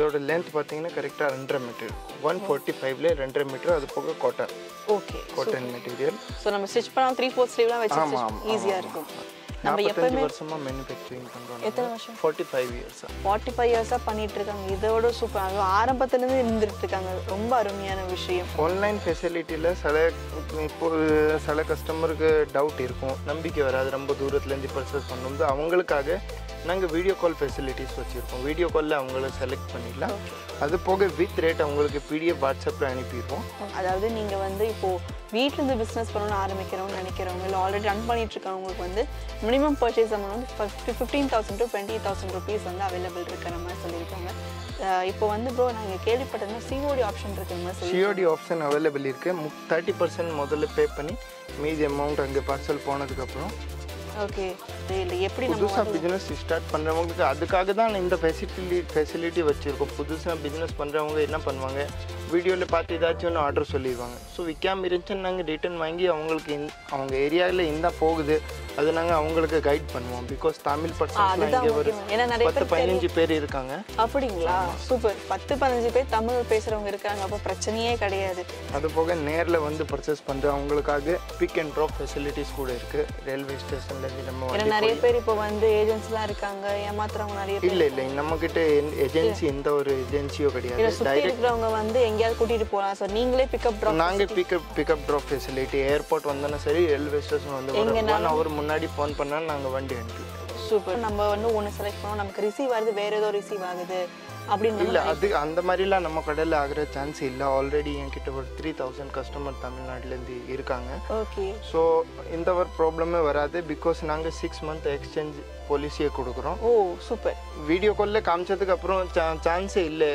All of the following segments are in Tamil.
இதோட லென்த் பார்த்தீங்கன்னா கரெக்டாக ரெண்டரை மீட்டர் ஒன் ஃபோர்ட்டி ஃபைவ்ல ரெண்டரை மீட்டர் அது போக cotton okay cotton material so நம்ம ஸ்டிச் பண்ணால் த்ரீ ஃபோர்த் ஸ்லீவ்லாம் வச்சு ஈஸியாக இருக்கும். நம்ம எப்பவுமே வருஷமா மேனுஃபேக்சரிங் பண்ணுறோம் எத்தனை வருஷம்? ஃபார்ட்டி ஃபைவ் இயர்ஸா ஃபார்ட்டி ஃபைவ் இயர்ஸாக பண்ணிட்டு இருக்காங்க. இதோட சூப்பர் அது ஆரம்பத்துலேருந்து இருந்துட்டு இருக்காங்க. ரொம்ப அருமையான விஷயம். ஆன்லைன் ஃபெசிலிட்டியில் சில இப்போ சில கஸ்டமருக்கு டவுட் இருக்கும். நம்பிக்கை வராது. ரொம்ப தூரத்துலேருந்து பர்ச்சேஸ் பண்ணும்போது அவங்களுக்காக நாங்கள் வீடியோ கால் ஃபெசிலிட்டிஸ் வச்சுருக்கோம். வீடியோ காலில் அவங்கள செலக்ட் பண்ணிடலாம். அது போக வித் ரேட் அவங்களுக்கு பிடிஎஃப் வாட்ஸ்அப்பில் அனுப்பிடுவோம். அதாவது நீங்கள் வந்து இப்போது வீட்டிலேருந்து பிஸ்னஸ் பண்ணணும்னு ஆரம்பிக்கிறவங்க நினைக்கிறவங்க இல்லை ஆல்ரெடி ரன் பண்ணிட்டு இருக்கவங்களுக்கு வந்து மினிமம் பர்ச்சேஸ் அமௌண்ட் வந்து fifteen thousand to twenty thousand rupees வந்து அவைலபிள் இருக்கிற மாதிரி சொல்லியிருக்காங்க. இப்போ வந்து ப்ரோ நாங்கள் கேள்விப்பட்டதுன்னா சிஓடி ஆப்ஷன் இருக்கிற மாதிரி சிஓடி ஆப்ஷன் அவைலபிள் இருக்குது தேர்ட்டி பர்சன்ட் முதல்ல பே பண்ணி மீதி அமௌண்ட் அங்கே பார்சல் போனதுக்கப்புறம் ஓகே இல்லை எப்படி நம்ம புதுசாக பிஸ்னஸ் ஸ்டார்ட் பண்ணுறவங்களுக்கு அதுக்காக தான் இந்த ஃபெசிலிட்டி ஃபெசிலிட்டி வச்சுருக்கோம். புதுசாக பிஸ்னஸ் பண்ணுறவங்க என்ன பண்ணுவாங்க? வீடியோவில் பார்த்து ஏதாச்சும் ஒன்று ஆர்டர் சொல்லிடுவாங்க. ஸோ விற்காம இருந்துச்சுன்னு நாங்கள் ரிட்டர்ன் வாங்கி அவங்களுக்கு இந்த அவங்க ஏரியாவில் இந்த போகுது. அது நாங்கள் அவங்களுக்கு கைட் பண்ணுவோம். பிகாஸ் தமிழ் பர்சன்ஸ் இங்கே ஒரு பத்து பதினஞ்சு பேர் இருக்காங்க. அப்படிங்களா? சூப்பர். பத்து பதினஞ்சு பேர் தமிழ் பேசுகிறவங்க இருக்காங்க. அப்போ பிரச்சனையே கிடையாது. அது போக நேரில் வந்து பர்ச்சேஸ் பண்ணுற அவங்களுக்காக பிக் அண்ட் ட்ராப் ஃபெசிலிட்டிஸ் கூட இருக்குது ரயில்வே ஸ்டேஷன்லேருந்து நம்ம நிறைய பேர் இப்போ வந்து ஏஜென்ட்ஸ்லாம் இருக்காங்க. ஏமாத்துறவங்க நிறைய பேர் இல்லை இல்லை. நம்மக்கிட்ட ஏஜென்சி எந்த ஒரு ஏஜென்சியோ கிடையாது. சுற்றி இருக்கிறவங்க வந்து எங்கேயாவது கூட்டிட்டு போகலாம் ஸோ நீங்களே பிக்கப் ட்ராப் நாங்கள் pickup pickup drop facility airport வந்தோன்னா சரி ரயில்வே ஸ்டேஷன் வந்து ஒன் ஹவர் முன்னாடி ஃபோன் பண்ணால் நாங்கள் வண்டி அனுப்பி சூப்பர். நம்ம வந்து ஒன்று செலக்ட் பண்ணோம் நமக்கு ரிசீவ் ஆகுது வேற ஏதோ ரிசீவ் ஆகுது அப்படின்னு இல்லை அது அந்த மாதிரிலாம் நம்ம கடையில் ஆகிற சான்ஸ் இல்லை. ஆல்ரெடி என்கிட்ட ஒரு த்ரீ தௌசண்ட் கஸ்டமர் தமிழ்நாட்டிலேருந்து இருக்காங்க. ஓகே ஸோ இந்த ஒரு ப்ராப்ளமே வராது. பிகாஸ் நாங்கள் சிக்ஸ் மந்த் எக்ஸ்சேஞ்ச் பாலிசியை கொடுக்குறோம். ஓ சூப்பர். வீடியோ காலில் காமிச்சதுக்கு அப்புறம் சான்ஸே இல்லை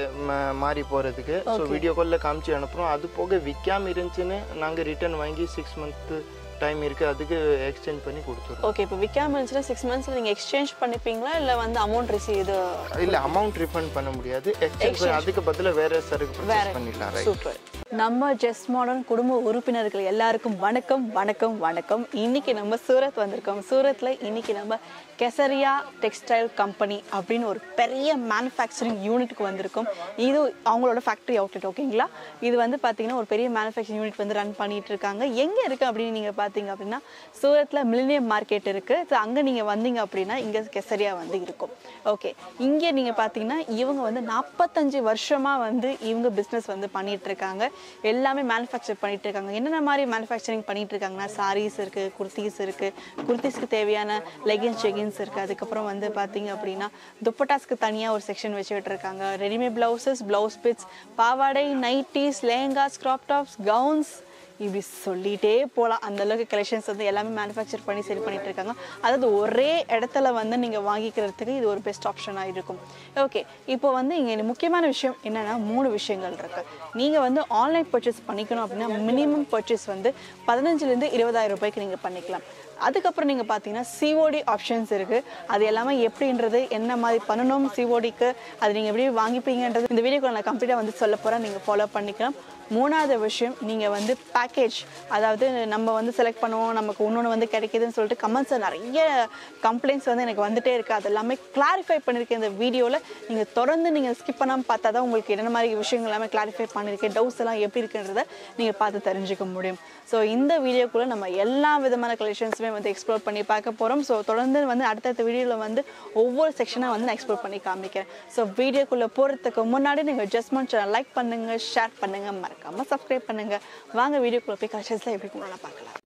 மாறி போகிறதுக்கு ஸோ வீடியோ காலில் காமிச்சு அனுப்புகிறோம் அது போக விற்காம இருந்துச்சுன்னு நாங்கள் ரிட்டர்ன் வாங்கி சிக்ஸ் மந்த்து டைம் இருக்குது அதுக்கு எக்ஸ்சேஞ்ச் பண்ணி கொடுத்துருவோம். ஓகே இப்போ விற்காம இருந்துச்சுன்னா சிக்ஸ் மந்த்ஸில் நீங்கள் எக்ஸ்சேஞ்ச் பண்ணிப்பீங்களா? இல்லை வந்து அமௌண்ட் ரிசீவ் இது இல்லை அமௌண்ட் ரிஃபண்ட் பண்ண முடியாது. எக்ஸ்சேஞ்ச் அதுக்கு பதிலாக வேற சரக்கு பண்ணிடலாம் ரைட் சூப்பர் நம்ம ஜெஸ் மாடர்ன் குடும்ப உறுப்பினர்கள் எல்லாருக்கும் வணக்கம் வணக்கம் வணக்கம். இன்னைக்கு நம்ம சூரத் வந்திருக்கோம். சூரத்தில் இன்னைக்கு நம்ம கெசரியா டெக்ஸ்டைல் கம்பெனி அப்படின்னு ஒரு பெரிய மேனுஃபேக்சரிங் யூனிட்டுக்கு வந்திருக்கோம். இது அவங்களோட ஃபேக்ட்ரி அவுட்லெட் ஓகேங்களா இது வந்து பார்த்தீங்கன்னா ஒரு பெரிய மேனுஃபேக்சரிங் யூனிட் வந்து ரன் பண்ணிட்டு இருக்காங்க. எங்கே இருக்குது அப்படின்னு நீங்கள் பார்த்தீங்க அப்படின்னா சூரத்தில் மில்லினியம் மார்க்கெட் இருக்குது ஸோ அங்கே நீங்கள் வந்தீங்க அப்படின்னா இங்கே கெசரியா வந்து இருக்கும். ஓகே இங்கே நீங்கள் பார்த்தீங்கன்னா இவங்க வந்து நாற்பத்தஞ்சு வருஷமாக வந்து இவங்க பிஸ்னஸ் வந்து பண்ணிகிட்ருக்காங்க இருக்காங்க. எல்லாமே மேனுஃபேக்சர் பண்ணிட்டு இருக்காங்க என்னென்ன மாதிரி மேனுஃபேக்சரிங் பண்ணிட்டு இருக்காங்கன்னா சாரீஸ் இருக்குது குர்த்திஸ் இருக்குது குர்த்திஸ்க்கு தேவையான லெகின்ஸ் ஜெகின்ஸ் இருக்குது அதுக்கப்புறம் வந்து பார்த்திங்க அப்படின்னா துப்பட்டாஸ்க்கு தனியாக ஒரு செக்ஷன் வச்சுக்கிட்டு இருக்காங்க ரெடிமேட் ப்ளவுசஸ் ப்ளவுஸ் பிட்ஸ் பாவாடை nighties lehengas crop tops gowns இப்படி சொல்லிகிட்டே போகலாம் அந்த அளவுக்கு கலெக்ஷன்ஸ் வந்து எல்லாமே மேனுஃபேக்சர் பண்ணி செல் பண்ணிட்டு இருக்காங்க. அதாவது ஒரே இடத்துல வந்து நீங்கள் வாங்கிக்கிறதுக்கு இது ஒரு பெஸ்ட் ஆப்ஷனாக இருக்கும். ஓகே இப்போ வந்து இங்கே முக்கியமான விஷயம் என்னென்னா மூணு விஷயங்கள் இருக்குது நீங்கள் வந்து ஆன்லைன் பர்ச்சேஸ் பண்ணிக்கணும் அப்படின்னா மினிமம் பர்ச்சேஸ் வந்து பதினஞ்சுலேருந்து இருபதாயிரம் ரூபாய்க்கு நீங்கள் பண்ணிக்கலாம். அதுக்கப்புறம் நீங்கள் பார்த்தீங்கன்னா சிஓடி ஆப்ஷன்ஸ் இருக்குது அது எல்லாமே எப்படின்றது என்ன மாதிரி பண்ணணும் சிஓடிக்கு அது நீங்கள் எப்படி வாங்கிப்பீங்கன்றது இந்த வீடியோக்கு நான் கம்ப்ளீட்டாக வந்து சொல்ல போகிறேன் நீங்கள் ஃபாலோ பண்ணிக்கலாம். மூணாவது விஷயம் நீங்கள் வந்து பேக்கேஜ் அதாவது நம்ம வந்து செலக்ட் பண்ணுவோம் நமக்கு இன்னொன்று வந்து கிடைக்குதுன்னு சொல்லிட்டு கமெண்ட்ஸில் நிறைய கம்ப்ளைண்ட்ஸ் வந்து எனக்கு வந்துட்டே இருக்குது அது எல்லாமே கிளாரிஃபை பண்ணியிருக்கேன் இந்த வீடியோவில் நீங்கள் தொடர்ந்து நீங்கள் ஸ்கிப் பண்ணாமல் பார்த்தா தான் உங்களுக்கு என்ன மாதிரி விஷயங்கள் எல்லாமே கிளாரிஃபை பண்ணியிருக்கேன் டவுட்ஸ் எல்லாம் எப்படி இருக்குன்றத நீங்கள் பார்த்து தெரிஞ்சுக்க முடியும். ஸோ இந்த வீடியோக்குள்ளே நம்ம எல்லா விதமான கலெக்ஷன்ஸுமே வந்து எக்ஸ்ப்ளோர் பண்ணி பார்க்க போகிறோம் ஸோ தொடர்ந்து வந்து அடுத்தடுத்த வீடியோவில் வந்து ஒவ்வொரு செக்ஷனாக வந்து நான் எக்ஸ்ப்ளோர் பண்ணி காமிக்கிறேன். ஸோ வீடியோக்குள்ளே போகிறதுக்கு முன்னாடி நீங்கள் ஜஸ்ட்மெண்ட் சேனல் லைக் பண்ணுங்கள் ஷேர் பண்ணுங்கள் மறக்காமல் சப்ஸ்கிரைப் பண்ணுங்கள் வாங்க வீடியோக்குள்ளே போய் கலெக்ஷன்ஸ்லாம் எப்படி கூட பார்க்கலாம்.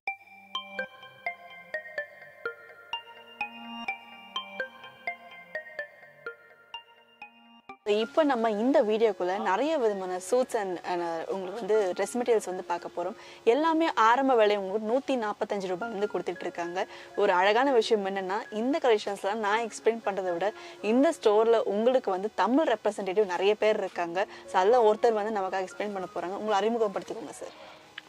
இப்போ நம்ம இந்த வீடியோக்குள்ளே நிறைய விதமான சூட்ஸ் அண்ட் uh, உங்களுக்கு வந்து ட்ரெஸ் மெட்டீரியல்ஸ் வந்து பார்க்க போகிறோம் எல்லாமே ஆரம்ப விலை உங்களுக்கு நூற்றி நாற்பத்தஞ்சு ரூபாய் வந்து கொடுத்துட்டு இருக்காங்க. ஒரு அழகான விஷயம் என்னென்னா இந்த கலெக்ஷன்ஸ்லாம் நான் எக்ஸ்பிளைன் பண்ணுறதை விட இந்த ஸ்டோரில் உங்களுக்கு வந்து தமிழ் ரெப்ரசன்டேட்டிவ் நிறைய பேர் இருக்காங்க. ஸோ அதில் ஒருத்தர் வந்து நமக்காக எக்ஸ்பிளைன் பண்ண போகிறாங்க உங்களை அறிமுகப்படுத்திக்கோங்க சார்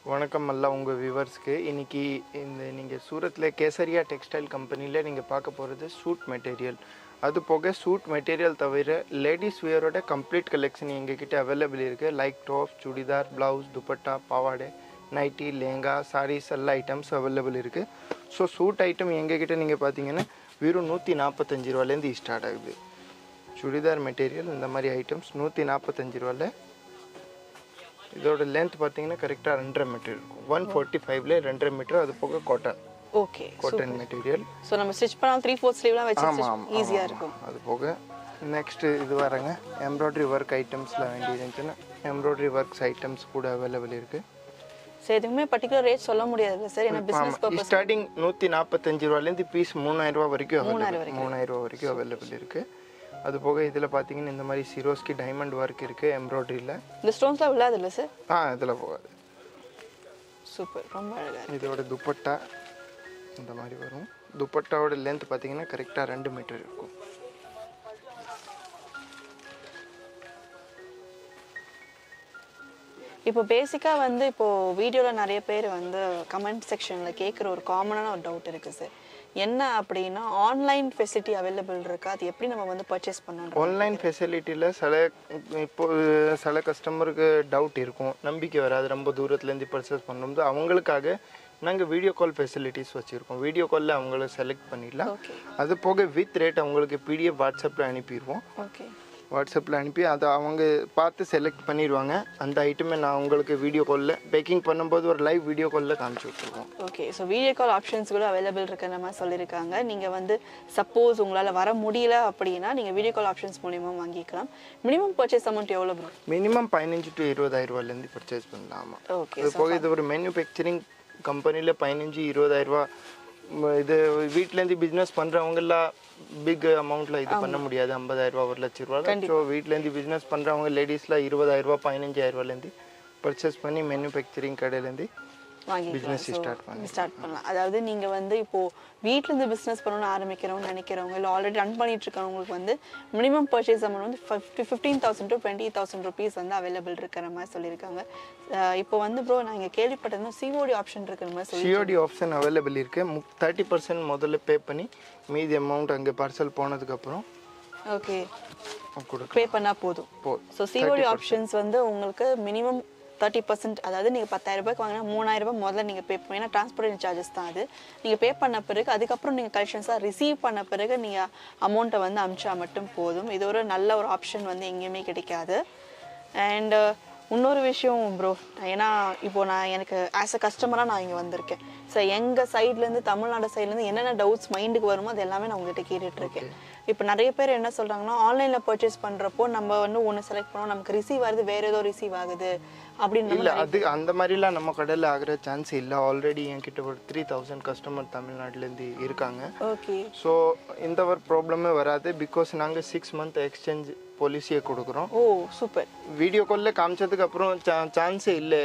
வணக்கம் அல்ல உங்கள் வியூவர்ஸ்க்கு இன்றைக்கி இந்த நீங்கள் சூரத்தில் கேசரியா டெக்ஸ்டைல் கம்பெனியில் நீங்கள் பார்க்க போகிறது சூட் மெட்டீரியல் அது போக சூட் மெட்டீரியல் தவிர லேடிஸ் வியரோட கம்ப்ளீட் கலெக்ஷன் எங்ககிட்ட அவைலபிள் இருக்குது like top churidar blouse dupatta பாவாடை நைட்டி லேங்கா சாரீஸ் எல்லா ஐட்டம்ஸ் அவைலபிள் இருக்குது ஸோ சூட் ஐட்டம் எங்ககிட்ட நீங்கள் பார்த்தீங்கன்னா வெறும் நூற்றி நாற்பத்தஞ்சு ரூபாலேருந்து ஸ்டார்ட் ஆகுது. சுடிதார் மெட்டீரியல் இந்த மாதிரி ஐட்டம்ஸ் நூற்றி நாற்பத்தஞ்சு ரூபாயில் இதோட லென்த் பார்த்தீங்கன்னா கரெக்டாக ரெண்டரை மீட்டர் இருக்கும். ஒன் ஃபார்ட்டி ஃபைவ்ல ரெண்டரை மீட்டர் அது போக cotton okay cotton material so நம்ம ஸ்டிச் பண்ணாலும் த்ரீ ஃபோர்த் ஸ்லீவ்லாம் வச்சு ஈஸியாக இருக்கும். அது போக நெக்ஸ்ட்டு இது வரங்க எம்ப்ராய்டரி ஒர்க் ஐட்டம்ஸில் வேண்டியது இருந்துச்சுன்னா எம்ப்ராய்டரி ஒர்க்ஸ் ஐட்டம்ஸ் கூட அவைலபிள் இருக்குது ஸோ எதுவுமே பர்டிகுலர் ரேட் சொல்ல முடியாது சார் ஏன்னா பிஸ்னஸ் பர்பஸ் ஸ்டார்டிங் நூற்றி நாற்பத்தஞ்சு ரூபாலேருந்து பீஸ் மூணாயிரம் ரூபா வரைக்கும். மூணாயிரம் ரூபா வரைக்கும் அவைலபிள் இருக்குது அது போக இதில் பார்த்தீங்கன்னா இந்த மாதிரி சிரோஸ்கி டைமண்ட் ஒர்க் இருக்குது எம்ப்ராய்டரியில் இந்த ஸ்டோன்ஸ்லாம் விழாது இல்லை சார் ஆ இதில் போகாது. சூப்பர் ரொம்ப அழகா இருக்கு. இதோட துப்பட்டா இந்த மாதிரி வரும். துப்பட்டாவோட லென்த் பார்த்தீங்கன்னா கரெக்டாக ரெண்டு மீட்டர் இருக்கும். இப்போ பேசிக்காக வந்து இப்போ வீடியோவில் நிறைய பேர் வந்து கமெண்ட் செக்ஷனில் கேட்குற ஒரு காமனான ஒரு டவுட் இருக்குது சார் என்ன அப்படின்னா ஆன்லைன் ஃபெசிலிட்டி அவைலபிள் இருக்கா? அது எப்படி நம்ம வந்து பர்ச்சேஸ் பண்ணணும் ஆன்லைன் ஃபெசிலிட்டியில் சில இப்போ சில கஸ்டமருக்கு டவுட் இருக்கும். நம்பிக்கை வராது. ரொம்ப தூரத்துலேருந்து பர்ச்சேஸ் பண்ணும்போது அவங்களுக்காக நாங்கள் வீடியோ கால் ஃபெசிலிட்டிஸ் வச்சுருக்கோம். வீடியோ காலில் அவங்கள செலக்ட் பண்ணிடலாம். அது போக வித் ரேட் அவங்களுக்கு பிடிஎஃப் வாட்ஸ்அப்பில் அனுப்பிடுவோம். ஓகே வாட்ஸ்அப்பில் அனுப்பி அதை அவங்க பார்த்து செலக்ட் பண்ணிடுவாங்க. அந்த ஐட்டமை நான் உங்களுக்கு வீடியோ காலில் பேக்கிங் பண்ணும்போது ஒரு லைவ் வீடியோ காலில் காமிச்சு விட்ருவோம் okay so video call options கூட அவைலபிள் இருக்கிற மாதிரி சொல்லியிருக்காங்க. நீங்கள் வந்து சப்போஸ் உங்களால் வர முடியல அப்படின்னா நீங்கள் வீடியோ கால் ஆப்ஷன்ஸ் மூலியமாக வாங்கிக்கலாம். மினிமம் பர்ச்சேஸ் அமௌண்ட் எவ்வளோ ப்ரோ மினிமம் பதினஞ்சு டு இருபதாயிரம் ரூபாயிலேருந்து பர்ச்சேஸ் பண்ணலாமா. ஓகே இது போக இது ஒரு மேனுஃபேக்சரிங் கம்பெனியில் பதினஞ்சு இருபதாயிரம் ரூபா ம், இது வீட்டிலேருந்து பிஸ்னஸ் பண்ணுறவங்கெல்லாம் பிக் அமௌண்ட்டில் இது பண்ண முடியாது. ஐம்பதாயிரம் ரூபா ஒரு லட்ச ரூபா ஸோ வீட்டிலேருந்து பிஸ்னஸ் பண்ணுறவங்க லேடிஸ்லாம் இருபதாயிரம் ரூபா பதினஞ்சாயிரம் ரூபாலேருந்து பர்ச்சேஸ் பண்ணி மேனுஃபேக்சரிங் கடையிலேருந்து வாங்கிக்கலாம். Start பண்ணலாம். ஸ்டார்ட் பண்ணலாம். அதாவது நீங்க வந்து இப்போ வீட்ல இருந்து பிசினஸ் பண்ணணும்னு ஆரம்பிக்கிறவங்க நினைக்கிறவங்க இல்லை ஆல்ரெடி ரன் பண்ணிட்டு இருக்கவங்களுக்கு வந்து மினிமம் பர்ச்சேஸ் அமௌண்ட் வந்து fifty fifteen thousand to twenty thousand rupees வந்து அவைலபிள் இருக்கிற மாதிரி சொல்லியிருக்காங்க. இப்போ வந்து ப்ரோ நான் இங்கே கேள்விப்பட்டது சிஓடி ஆப்ஷன் இருக்கிற மாதிரி சொல்லி சிஓடி ஆப்ஷன் அவைலபிள் இருக்குது தேர்ட்டி பர்சன்ட் முதல்ல பே பண்ணி மீதி அமௌண்ட் அங்கே பார்சல் போனதுக்கப்புறம் ஓகே கொடுக்கலாம். பே பண்ணா போதும். ஸோ சிஓடி ஆப்ஷன்ஸ் வந்து உங்களுக்கு மினிமம் தேர்ட்டி பர்சன்ட் அதாவது நீங்கள் பத்தாயிரம் ரூபாய்க்கு வாங்கினா மூணாயிரம் ரூபாய் முதல்ல நீங்கள் பே பண்ணி. ஏன்னா டிரான்ஸ்போர்ட் சார்ஜஸ் தான் அது. நீங்கள் பே பண்ண பிறகு அதுக்கப்புறம் நீங்கள் கலெக்ஷன்ஸாக ரிசீவ் பண்ண பிறகு நீங்கள் அமௌண்ட்டை வந்து அமிச்சா மட்டும் போதும். இது ஒரு நல்ல ஒரு ஆப்ஷன் வந்து எங்கேயுமே கிடைக்காது. அண்ட் இன்னொரு விஷயம் ப்ரோ ஏன்னா இப்போ நான் எனக்கு ஆஸ் அ கஸ்டமராக நான் இங்கே வந்திருக்கேன். ஸோ எங்கள் சைட்லேருந்து தமிழ்நாடு சைட்லேருந்து என்னென்ன டவுட்ஸ் மைண்டுக்கு வருமோ அது எல்லாமே நான் உங்ககிட்ட கேட்டுட்டு இருக்கேன் இப்போ நிறைய பேர் என்ன சொல்கிறாங்கன்னா ஆன்லைனில் பர்ச்சேஸ் பண்ணுறப்போ நம்ம வந்து ஒன்று செலக்ட் பண்ணோம் நமக்கு ரிசீவ் ஆகுது வேறு ஏதோ ரிசீவ் ஆகுது. அப்படின்னு இல்லை அது அந்த மாதிரிலாம் நம்ம கடையில் ஆகிற சான்ஸ் இல்லை. ஆல்ரெடி என்கிட்ட ஒரு த்ரீ தௌசண்ட் கஸ்டமர் தமிழ்நாட்டிலேருந்து இருக்காங்க. ஓகே ஸோ இந்த ஒரு ப்ராப்ளமே வராது. பிகாஸ் நாங்கள் சிக்ஸ் மந்த் எக்ஸ்சேஞ்ச் பாலிசியை கொடுக்குறோம். ஓ சூப்பர் வீடியோ காலில் காமிச்சதுக்கு அப்புறம் சான்ஸே இல்லை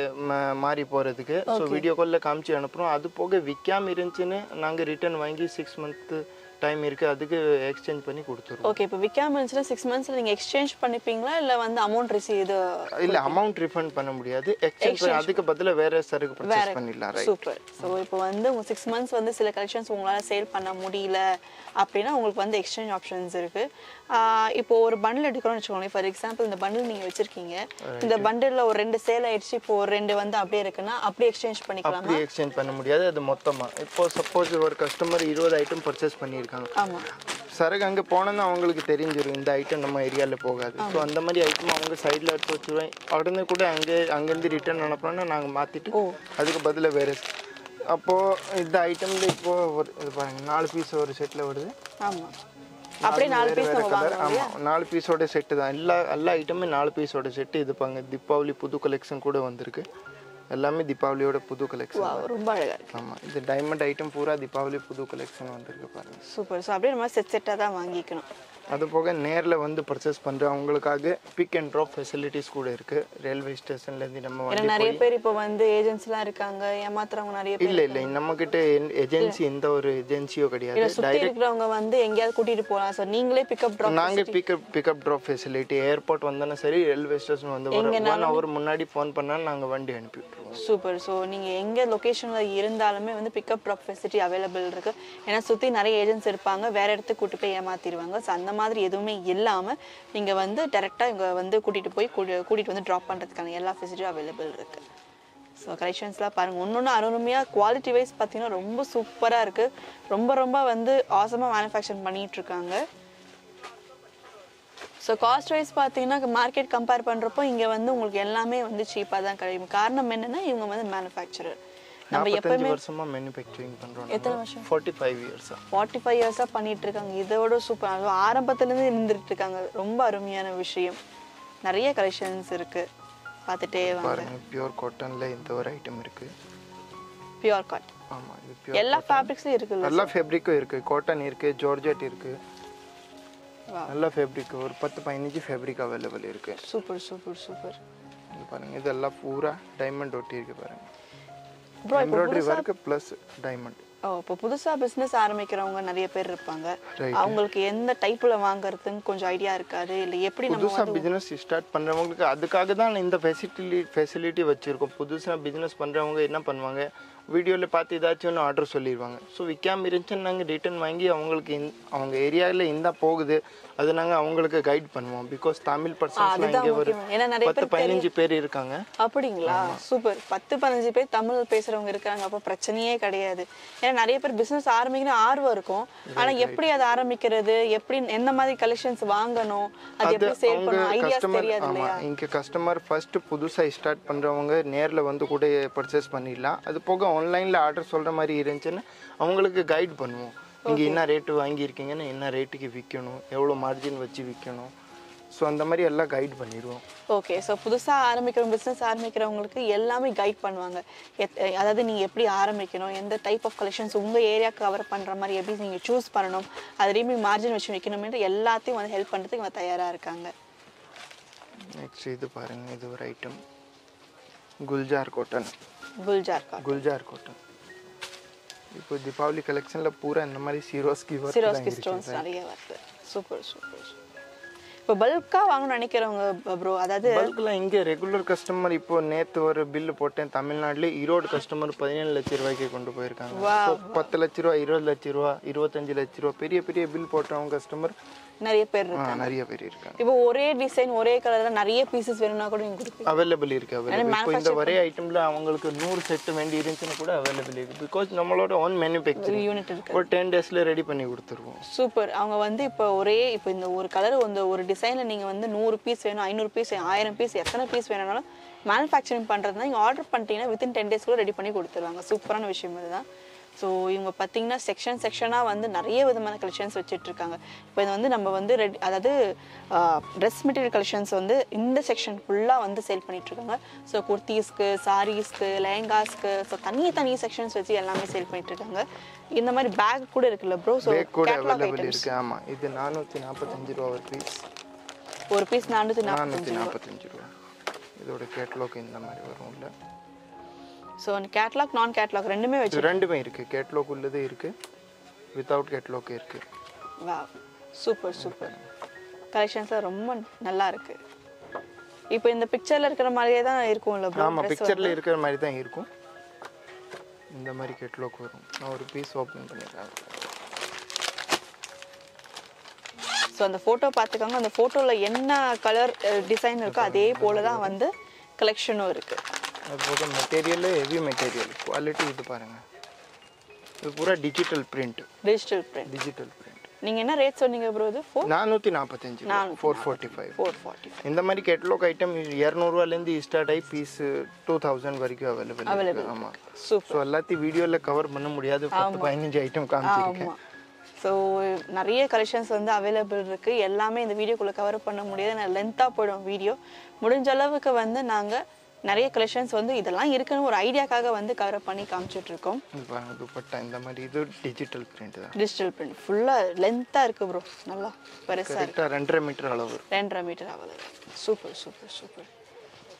மாறி போகிறதுக்கு ஸோ வீடியோ காலில் காமிச்சு அனுப்புகிறோம் அது போக விற்காம இருந்துச்சுன்னு நாங்கள் ரிட்டர்ன் வாங்கி சிக்ஸ் மந்த்து டைம் இருக்குது அதுக்கு எக்ஸ்சேஞ்ச் பண்ணி கொடுத்துருவோம். ஓகே இப்போ விற்காம இருந்துச்சுன்னா சிக்ஸ் மந்த்ஸில் நீங்கள் எக்ஸ்சேஞ்ச் பண்ணிப்பீங்களா? இல்லை வந்து அமௌண்ட் ரிசீவ் இது இல்லை அமௌண்ட் ரிஃபண்ட் பண்ண முடியாது. எக்ஸ்சேஞ்ச் அதுக்கு பதிலாக வேற சரக்கு பர்ச்சேஸ் பண்ணிடலாம் சூப்பர் ஸோ இப்போ வந்து உங்கள் சிக்ஸ் மந்த்ஸ் வந்து சில கலெக்ஷன்ஸ் உங்களால் சேல் பண்ண முடியல அப்படின்னா உங்களுக்கு வந்து எக்ஸ்சேஞ்ச் ஆப்ஷன்ஸ் இருக்கு. இப்போ ஒரு பண்டில் எடுக்கிறோம்னு வச்சுக்கோங்களேன். ஃபார் எக்ஸாம்பிள் இந்த பண்டில் நீங்கள் வச்சிருக்கீங்க. இந்த பண்டிலில் ஒரு ரெண்டு சேல் ஆயிடுச்சு. இப்போ ஒரு ரெண்டு வந்து அப்படியே இருக்குன்னா அப்படியே எக்ஸ்சேஞ்ச் பண்ணிக்கலாமா? அப்படி எக்ஸ்சேஞ்ச் பண்ண முடியாது. அது மொத்தமாக இப்போ சப்போஸ் ஒரு கஸ்டமர் இருபது ஐட்டம் பர்ச்சேஸ் பண்ணியிருக்காங்க ஆமாம் சரக்கு அங்கே போனோன்னா அவங்களுக்கு தெரிஞ்சிடும் இந்த ஐட்டம் நம்ம ஏரியாவில் போகாது. ஸோ அந்த மாதிரி ஐட்டம் அவங்க சைடில் எடுத்து வச்சுருவேன். உடனே கூட அங்கே அங்கேருந்து ரிட்டர்ன் அனுப்புறோன்னா நாங்கள் மாற்றிட்டு அதுக்கு பதிலாக வேறு அப்போது இந்த ஐட்டமில் இப்போது ஒரு இது பாருங்க நாலு பீஸ் ஒரு செட்டில் வருது. ஆமாம் அப்படியே நாலு பீஸ் கலர் ஆமாம் நாலு பீஸோட செட்டு தான். எல்லா எல்லா ஐட்டமே நாலு பீஸோட செட்டு இது பாங்க தீபாவளி புது கலெக்ஷன் கூட வந்திருக்கு. எல்லாமே தீபாவளியோட புது கலெக்ஷன் ரொம்ப அழகா இருக்கு. ஆமாம் இது டைமண்ட் ஐட்டம் பூரா தீபாவளி புது கலெக்ஷன் வந்திருக்கு பாருங்க. சூப்பர் ஸோ அப்படியே நம்ம செட் செட்டாக தான் வாங்கிக்கணும். அது போக நேரில் வந்து பர்ச்சேஸ் பண்ணுற அவங்களுக்காக பிக் அண்ட் ட்ராப் ஃபெசிலிட்டிஸ் கூட இருக்குது ரயில்வே ஸ்டேஷன்லேருந்து நம்ம வண்டி நிறைய பேர் இப்போ வந்து ஏஜென்சிலாம் இருக்காங்க ஏமாத்துறவங்க நிறைய பேர் இல்லை இல்லை. நம்மக்கிட்ட ஏஜென்சி எந்த ஒரு ஏஜென்சியோ கிடையாது. இருக்கிறவங்க வந்து எங்கேயாவது கூட்டிட்டு போகலாம் சார் நீங்களே பிக்கப் ட்ராப் நாங்கள் pickup pickup drop facility airport வந்தோன்னா சரி ரயில்வே ஸ்டேஷன் வந்து ஒன் ஹவர் முன்னாடி ஃபோன் பண்ணால் நாங்கள் வண்டி அனுப்பி விட்ருவோம் சூப்பர் ஸோ நீங்கள் எங்கே லொக்கேஷனில் இருந்தாலுமே வந்து பிக்கப் ட்ராப் ஃபெசிலிட்டி அவைலபிள் இருக்குது ஏன்னா சுற்றி நிறைய ஏஜென்ட்ஸ் இருப்பாங்க. வேறு இடத்துக்கு கூட்டு போய் ஏமாத்திடுவாங்க. ஸோ அந்த மாதிரி எதுவுமே இல்லாமல் நீங்கள் வந்து டேரெக்டாக இங்கே வந்து கூட்டிகிட்டு போய் கூட்டிகிட்டு வந்து ட்ராப் பண்ணுறதுக்கான எல்லா ஃபெசிலிட்டியும் அவைலபிள் இருக்குது ஸோ கலெக்ஷன்ஸ்லாம் பாருங்கள் ஒன்று அருமையாக குவாலிட்டி வைஸ் பார்த்தீங்கன்னா ரொம்ப சூப்பராக இருக்குது ரொம்ப ரொம்ப வந்து ஆசமாக மேனுஃபேக்சர் பண்ணிகிட்ருக்காங்க இருக்காங்க. ஸோ காஸ்ட் வைஸ் பார்த்தீங்கன்னா மார்க்கெட் கம்பேர் பண்ணுறப்போ இங்கே வந்து உங்களுக்கு எல்லாமே வந்து சீப்பாக தான் கிடைக்கும். காரணம் என்னன்னா இவங்க வந்து மேனுஃபேக்சரர் நம்ம எப்பவுமே வருஷமா மேனுஃபேக்சரிங் பண்றோம் எத்தனை வருஷம்? ஃபார்ட்டி ஃபைவ் இயர்ஸா ஃபார்ட்டி ஃபைவ் இயர்ஸாக பண்ணிட்டு இருக்காங்க இதோட சூப்பர் அதுவும் ஆரம்பத்துலேருந்து இருந்துட்டு இருக்காங்க ரொம்ப அருமையான விஷயம். நிறைய கலெக்ஷன்ஸ் இருக்கு. பார்த்துட்டே வாங்க. பியூர் காட்டன்ல இந்த ஒரு ஐட்டம் இருக்கு. பியூர் காட் ஆமா இது பியூர் எல்லா ஃபேப்ரிக்ஸ்லையும் இருக்குல்ல எல்லா ஃபேப்ரிக்கும் இருக்கு. காட்டன் இருக்கு ஜார்ஜெட் இருக்கு. நல்ல ஃபேப்ரிக் ஒரு பத்து பதினஞ்சு ஃபேப்ரிக் அவைலபிள் இருக்கு. சூப்பர் சூப்பர் சூப்பர் இது பாருங்க இதெல்லாம் பூரா டைமண்ட் ஒட்டி இருக்கு பாருங்க. எம்ப்ராய்டரி ஒர்க் ப்ளஸ் டைமண்ட் ஓ இப்போ புதுசாக பிஸ்னஸ் ஆரம்பிக்கிறவங்க நிறைய பேர் இருப்பாங்க. அவங்களுக்கு எந்த டைப்பில் வாங்குறதுன்னு கொஞ்சம் ஐடியா இருக்காது? இல்லை எப்படி நம்ம புதுசா பிசினஸ் ஸ்டார்ட் பண்றவங்களுக்கு அதுக்காக தான் இந்த ஃபெசிலிட்டி ஃபெசிலிட்டி வச்சிருக்கோம். புதுசா பிசினஸ் பண்றவங்க என்ன பண்ணுவாங்க? வீடியோவில் பார்த்து ஏதாச்சும் ஒன்று ஆர்டர் சொல்லிடுவாங்க ஸோ விற்காம இருந்துச்சுன்னு நாங்கள் ரிட்டர்ன் வாங்கி அவங்களுக்கு இந்த- அவங்க ஏரியாவில் இந்த போகுது. அது நாங்கள் அவங்களுக்கு கைட் பண்ணுவோம். பிகாஸ் தமிழ் அதுதான் இங்கே ஒரு பத்து பேர் பதினஞ்சு பேர் இருக்காங்க. அப்படிங்களா? சூப்பர். பத்து பதினஞ்சு பேர் தமிழ் பேசுறவங்க இருக்காங்க. அப்போ பிரச்சனையே கிடையாது. ஏன்னா நிறைய பேர் பிசினஸ் ஆரம்பிக்கணும் ஆர்வம் இருக்கும். ஆனா எப்படி அதை ஆரம்பிக்கிறது? எப்படி எந்த மாதிரி கலெக்ஷன்ஸ் வாங்கணும்? அது எப்படி சேல் அவங்க பண்ணணும்? ஐடியாஸ் தெரியாது இல்லையா? இங்க கஸ்டமர் ஃபர்ஸ்ட் புதுசா ஸ்டார்ட் பண்றவங்க நேர்ல வந்து கூட பர்ச்சேஸ் பண்ணிடலாம். அது போக ஆன்லைன்ல ஆர்டர் சொல்ற மாதிரி இருந்துச்சுன்னா அவங்களுக்கு கைட் பண்ணுவோம். நீங்க என்ன ரேட்டு வாங்கியிருக்கீங்கன்னா என்ன ரேட்டுக்கு விற்கணும் எவ்வளோ மார்ஜின் வச்சு விற்கணும் ஸோ அந்த மாதிரி எல்லாம் கைட் பண்ணிடுவோம். ஓகே ஸோ புதுசாக ஆரம்பிக்கிறவங்க பிஸ்னஸ் ஆரம்பிக்கிறவங்களுக்கு எல்லாமே கைட் பண்ணுவாங்க. எத்- அதாவது நீங்கள் எப்படி ஆரம்பிக்கணும் எந்த டைப் ஆஃப் கலெக்ஷன்ஸ் உங்கள் ஏரியா கவர் பண்ணுற மாதிரி எப்படி நீங்கள் சூஸ் பண்ணணும் அதுலேயுமே மார்ஜின் வச்சு வைக்கணும்ன்ற எல்லாத்தையும் வந்து ஹெல்ப் பண்ணுறதுக்கு இவங்க தயாராக இருக்காங்க. நெக்ஸ்ட் இது பாருங்க இது ஒரு item Gulzar cotton Gulzar Gulzar cotton இப்போ தீபாவளி கலெக்ஷன்ல பூரா இந்த மாதிரி சீரோஸ்கி ஒர்க் சிரோஸ்கி ஸ்டோன்ஸ் நிறைய வருது சூப்பர் சூப்பர் இப்போ பல்காக வாங்கணும்னு நினைக்கிறவங்க ப்ரோ அதாவது பல்க்ல இங்க ரெகுலர் கஸ்டமர் இப்போ நேத்து ஒரு பில்லு போட்டேன் தமிழ்நாட்டுல ஈரோடு கஸ்டமர் பதினேழு லட்சம் ரூபாய்க்கு கொண்டு போயிருக்காங்க. பத்து லட்ச ரூபா இருபது லட்ச ரூபா இருபத்தஞ்சு லட்ச ரூபா பெரிய பெரிய பில் போட்டவங்க கஸ்டமர் நிறைய பேர் இருக்கு நிறைய பேர் இருக்காங்க. இப்போ ஒரே டிசைன் ஒரே கலர்ல நிறைய பீசஸ் வேணும்னா கூட நீங்க கொடுப்பீங்க. அவைலபிள் இருக்கு அவைலபிள் இப்போ இந்த ஒரே ஐட்டம்ல அவங்களுக்கு நூறு செட் வேண்டி இருந்துச்சுன்னா கூட அவைலபிள் இருக்கு. பிகாஸ் நம்மளோட ஓன் மேனுஃபேக்சரிங் யூனிட் இருக்கு. ஒரு டென் டேஸ்ல ரெடி பண்ணி கொடுத்துருவோம். சூப்பர் அவங்க வந்து இப்போ ஒரே இப்போ இந்த ஒரு கலர் வந்து ஒரு டிசைனில் நீங்கள் வந்து நூறு பீஸ் வேணும் ஐநூறு பீஸ் வேணும் ஆயிரம் பீஸ் எத்தனை பீஸ் வேணும்னாலும் மேனுஃபேக்சரிங் பண்ணுறதுனா நீங்கள் ஆர்டர் பண்ணிட்டீங்கன்னா வித்தின் டென் டேஸ்க்குள்ள ரெடி பண்ணி கொடுத்துருவாங்க சூப்பரான விஷயம் இதுதான். ஸோ இவங்க பார்த்தீங்கன்னா செக்ஷன் செக்ஷனாக வந்து நிறைய விதமான கலெக்ஷன்ஸ் வச்சுட்டு இருக்காங்க இப்போ இது வந்து நம்ம வந்து ரெடி அதாவது ட்ரெஸ் மெட்டீரியல் கலெக்ஷன்ஸ் வந்து இந்த செக்ஷன் ஃபுல்லாக வந்து சேல் பண்ணிட்டு இருக்காங்க ஸோ குர்த்தீஸ்க்கு சாரீஸ்க்கு லெஹங்காஸ்க்கு ஸோ தனி தனி செக்ஷன்ஸ் வச்சு எல்லாமே சேல் பண்ணிட்டு இருக்காங்க இந்த மாதிரி பேக் கூட இருக்குல்ல ப்ரோ ஸோ இருக்கு. ஆமா. இது நானூத்தி நாற்பத்தஞ்சு ரூபா ஒரு பீஸ் ஒரு பீஸ் நானூற்றி நாற்பத்தஞ்சு நாற்பத்தஞ்சு ரூபா. இதோட கேட்லாக் இந்த மாதிரி வரும்ல. ஸோ கேட்லாக் நான் கேட்லாக் ரெண்டுமே வச்சு ரெண்டுமே இருக்கு. கேட்லாக் உள்ளது இருக்கு. வித்தவுட் கேட்லாக் இருக்கு. வா சூப்பர் சூப்பர் கலெக்ஷன்ஸ்லாம் ரொம்ப நல்லா இருக்கு. இப்போ இந்த பிக்சர்ல இருக்கிற மாதிரியே தான் இருக்கும்ல ப்ரோ ஆமா பிக்சர்ல இருக்கிற மாதிரி தான் இருக்கும். இந்த மாதிரி கேட்லாக் வரும். நான் ஒரு பீஸ் ஓப்பன் பண்ணிடுறேன். ஸோ அந்த ஃபோட்டோ பார்த்துக்கோங்க. அந்த ஃபோட்டோவில் என்ன கலர் டிசைன் இருக்கோ அதே போல தான் வந்து கலெக்ஷனும் இருக்கு. அது போக மெட்டீரியல் ஹெவி மெட்டீரியல் குவாலிட்டி இது பாருங்க. இது பூரா digital print digital print digital print நீங்கள் என்ன ரேட் சொன்னீங்க ப்ரோ இது? நானூற்றி நாற்பத்தஞ்சு four forty five four forty இந்த மாதிரி கேட்லாக் ஐட்டம் இரநூறுவாலேருந்து ஸ்டார்ட் ஆகி பீஸ் டூ தௌசண்ட் வரைக்கும் அவைலபிள் இருக்கு. ஆமாம் ஸோ எல்லாத்தையும் வீடியோவில் கவர் பண்ண முடியாது. பத்து பதினஞ்சு ஐட்டம் காமிச்சிருக்கேன். ஸோ நிறைய கலெக்ஷன்ஸ் வந்து அவைலபிள் இருக்கு. எல்லாமே இந்த வீடியோக்குள்ளே கவர் பண்ண முடியாது. நான் லென்த்தாக போயிடும் வீடியோ முடிஞ்ச அளவுக்கு வந்து நாங்கள் நிறைய கலெக்ஷன்ஸ் வந்து இதெல்லாம் இருக்குன்னு ஒரு ஐடியாக்காக வந்து கவர் பண்ணி காமிச்சிட்டு இருக்கோம் துப்பட்டா இந்த மாதிரி இது டிஜிட்டல் பிரிண்ட் தான். டிஜிட்டல் பிரிண்ட் ஃபுல்லாக லென்த்தாக இருக்கு ப்ரோ நல்லா பெருசாக இருக்கு. ரெண்டரை மீட்டர் அளவு. ரெண்டரை மீட்டர் அவ்வளோ சூப்பர் சூப்பர் சூப்பர்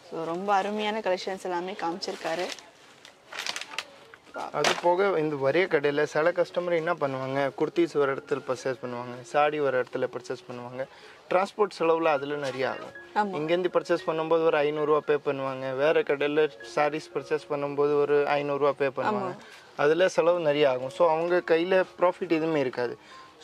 ஸோ ரொம்ப அருமையான கலெக்ஷன்ஸ் எல்லாமே காமிச்சிருக்காரு. அது போக இந்த ஒரே கடையில் சில கஸ்டமர் என்ன பண்ணுவாங்க? குர்த்திஸ் ஒரு இடத்துல பர்ச்சேஸ் பண்ணுவாங்க. சாடி ஒரு இடத்துல பர்ச்சேஸ் பண்ணுவாங்க. டிரான்ஸ்போர்ட் செலவில் அதில் நிறைய ஆகும். இங்கேருந்து பர்ச்சேஸ் பண்ணும்போது ஒரு ஐநூறுரூவா பே பண்ணுவாங்க. வேறு கடையில் சாரீஸ் பர்ச்சேஸ் பண்ணும்போது ஒரு ஐநூறுரூவா பே பண்ணுவாங்க. அதில் செலவு நிறைய ஆகும். ஸோ அவங்க கையில் ப்ராஃபிட் எதுவுமே இருக்காது.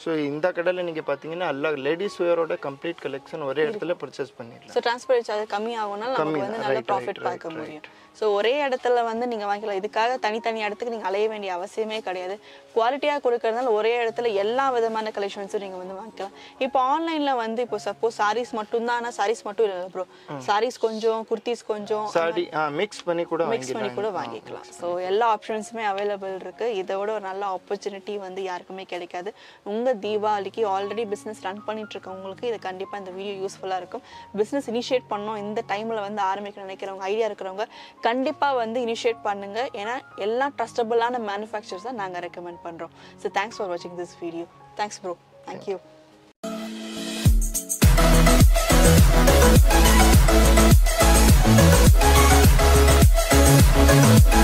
ஸோ இந்த கடையில் நீங்கள் பார்த்தீங்கன்னா எல்லா லேடிஸ் வேரோட கம்ப்ளீட் கலெக்ஷன் ஒரே இடத்துல பர்ச்சேஸ் பண்ணிடலாம். ஸோ டிரான்ஸ்போர்ட் சார்ஜ் கம்மி ஆகும்னா வந்து நல்ல ப்ராஃபிட் பார்க்க முடியும். ஸோ ஒரே இடத்துல வந்து நீங்கள் வாங்கிக்கலாம். இதுக்காக தனித்தனி இடத்துக்கு நீங்கள் அலைய வேண்டிய அவசியமே கிடையாது. குவாலிட்டியாக கொடுக்கறதுனால ஒரே இடத்துல எல்லா விதமான கலெக்ஷன்ஸும் நீங்கள் வந்து வாங்கிக்கலாம். இப்போ ஆன்லைனில் வந்து இப்போ சப்போஸ் சாரீஸ் மட்டும்தான்? ஆனால் சாரீஸ் மட்டும் இல்லை ப்ரோ சாரீஸ் கொஞ்சம் குர்த்திஸ் கொஞ்சம் சாரி மிக்ஸ் பண்ணி கூட மிக்ஸ் பண்ணி கூட வாங்கிக்கலாம். ஸோ எல்லா ஆப்ஷன்ஸுமே அவைலபிள் இருக்கு. இதை விட ஒரு நல்ல ஆப்பர்ச்சுனிட்டி வந்து யாருக்குமே கிடைக்காது. உங்க தீபாவளிக்கு ஆல்ரெடி பிஸ்னஸ் ரன் பண்ணிட்டு இருக்கவங்களுக்கு இது கண்டிப்பா இந்த வீடியோ யூஸ்ஃபுல்லா இருக்கும். பிஸ்னஸ் இனிஷியேட் பண்ணோம் இந்த டைம்ல வந்து ஆரம்பிக்க நினைக்கிறவங்க ஐடியா இருக்கிறவங்க கண்டிப்பாக வந்து இனிஷியேட் பண்ணுங்க. ஏன்னா எல்லா ட்ரஸ்டபுளான மேனுஃபேக்சர்ஸ் தான் நாங்கள் ரெக்கமெண்ட் பண்ணுறோம் ஸோ தேங்க்ஸ் ஃபார் வாட்சிங் this video thanks bro thank you Thank